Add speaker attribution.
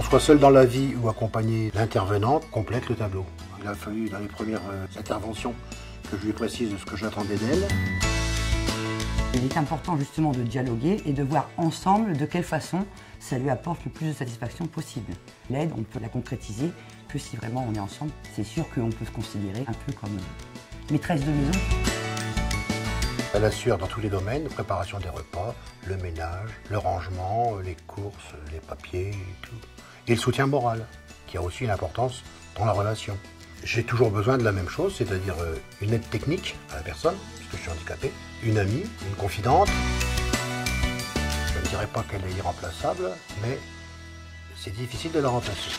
Speaker 1: Qu'on soit seul dans la vie ou accompagné l'intervenante complète le tableau. Il a fallu, dans les premières euh, interventions, que je lui précise ce que j'attendais d'elle.
Speaker 2: Il est important justement de dialoguer et de voir ensemble de quelle façon ça lui apporte le plus de satisfaction possible. L'aide, on peut la concrétiser que si vraiment on est ensemble. C'est sûr qu'on peut se considérer un peu comme maîtresse de maison.
Speaker 1: Elle assure dans tous les domaines, préparation des repas, le ménage, le rangement, les courses, les papiers et tout. Et le soutien moral, qui a aussi une importance dans la relation. J'ai toujours besoin de la même chose, c'est-à-dire euh, une aide technique à la personne, puisque je suis handicapé, une amie, une confidente. Je ne dirais pas qu'elle est irremplaçable, mais c'est difficile de la remplacer.